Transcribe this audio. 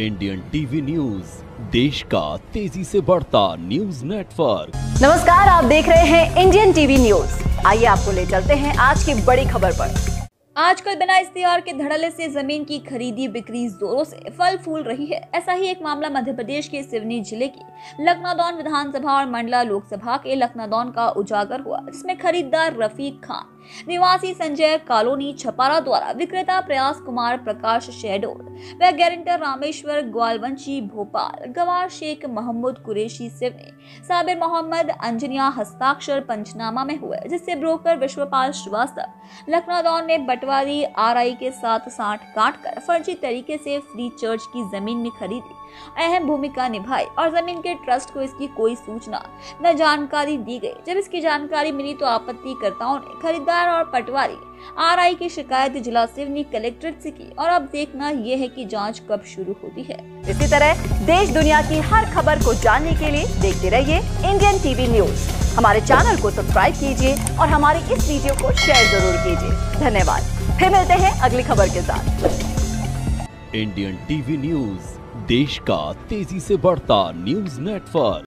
Indian TV news देश का तेज़ी से बढ़ता न्यूज़ नेटवर्क। नमस्कार आप देख रहे हैं इंडियन टीवी न्यूज़। आइए आपको ले चलते हैं आज की बड़ी खबर पर। आजकल बिना इश्तेहार के धड़ल्ले से ज़मीन की खरीदी बिक्री जोरों से फल फूल रही है। ऐसा ही एक मामला मध्य प्रदेश के सिवनी ज़िले की लखनादौन विधानसभा और मंडला लोकसभा के लखनादौन का उजागर हुआ जिसमें खरीदार रफीक खान निवासी संजय कॉलोनी छपारा द्वारा विक्रेता प्रयास कुमार प्रकाश शेडोर व गारंटर रामेश्वर ग्वालवंशी भोपाल, गवार शेख मोहम्मद कुरेशी सिवनी, साबिर मोहम्मद अंजनिया हस्ताक्षर पंचनामा में हुए, जिससे ब्रोकर विश्वपाल श्रीवास्तव लखनऊ ने बटवारी आरआई के साथ साठ काट कर फर्जी तरीके से फ्री चर्च की ज़मीन में खरीदी, अहम भूमिका निभाई और ज़मीन के ट्रस्ट को इसकी कोई सूचना न जानकारी दी गई। जब इसकी जानकारी मिली तो आपत्तिकर्ताओं ने खरीदार और पटवारी। आरआई की शिकायत जिला सिवनी कलेक्ट्रेट से की और अब देखना यह है कि जाँच कब शुरू होती है। इसी तरह देश दुनिया की हर खबर को जानने के लिए देखते रहिए इंडियन टीवी न्यूज़। हमारे चैनल को सब्सक्राइब कीजिए और हमारी इस वीडियो को शेयर ज़रूर कीजिए। धन्यवाद। फिर मिलते हैं अगली खबर के साथ। इंडियन टीवी न्यूज़ देश का तेज़ी से बढ़ता न्यूज़ नेटवर्क।